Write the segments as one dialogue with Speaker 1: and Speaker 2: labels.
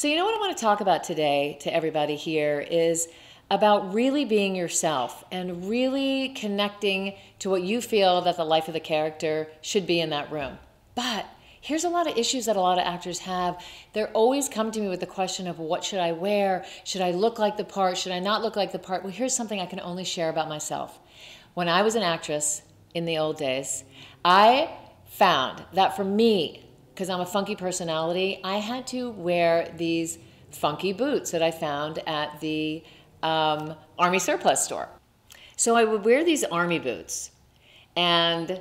Speaker 1: So, you know what I want to talk about today to everybody here is about really being yourself and really connecting to what you feel that the life of the character should be in that room. But here's a lot of issues that a lot of actors have. They're always come to me with the question of what should I wear? Should I look like the part? Should I not look like the part? Well, here's something I can only share about myself. When I was an actress in the old days, I found that for me, because I'm a funky personality, I had to wear these funky boots that I found at the um, Army surplus store. So I would wear these Army boots, and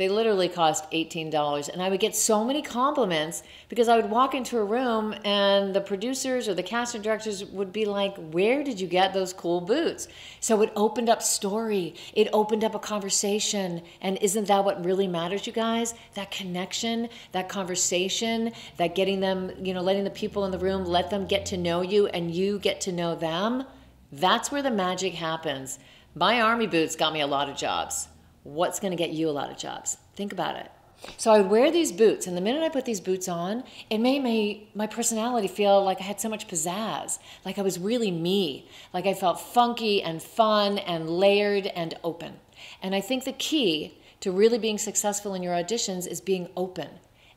Speaker 1: they literally cost $18. And I would get so many compliments because I would walk into a room and the producers or the casting directors would be like, Where did you get those cool boots? So it opened up story, it opened up a conversation. And isn't that what really matters, you guys? That connection, that conversation, that getting them, you know, letting the people in the room let them get to know you and you get to know them. That's where the magic happens. My army boots got me a lot of jobs what's going to get you a lot of jobs? Think about it. So I would wear these boots, and the minute I put these boots on, it made my, my personality feel like I had so much pizzazz, like I was really me, like I felt funky and fun and layered and open. And I think the key to really being successful in your auditions is being open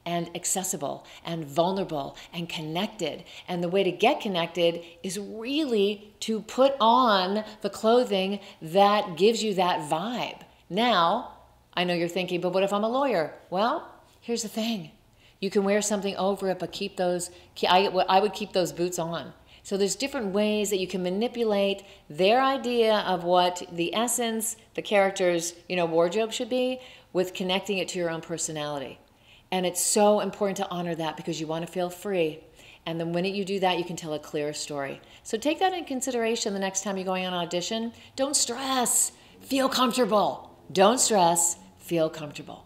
Speaker 1: and accessible and vulnerable and connected. And the way to get connected is really to put on the clothing that gives you that vibe now, I know you're thinking, but what if I'm a lawyer? Well, here's the thing. You can wear something over it, but keep those, I, would keep those boots on. So there's different ways that you can manipulate their idea of what the essence, the character's, you know, wardrobe should be with connecting it to your own personality. And it's so important to honor that because you want to feel free. And the minute you do that, you can tell a clearer story. So take that in consideration the next time you're going on audition. Don't stress. Feel comfortable. Don't stress, feel comfortable.